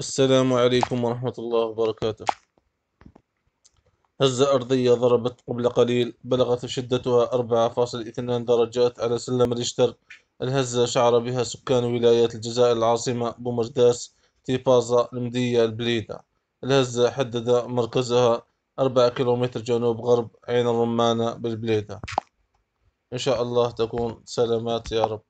السلام عليكم ورحمة الله وبركاته. هزة أرضية ضربت قبل قليل بلغت شدتها أربعة فاصل اثنان درجات على سلم ريشتر. الهزة شعر بها سكان ولايات الجزائر العاصمة بومرداس تيبازا المدية البليدة. الهزة حدد مركزها أربعة كيلومتر جنوب غرب عين الرمانة بالبليدة. إن شاء الله تكون سلامات يا رب.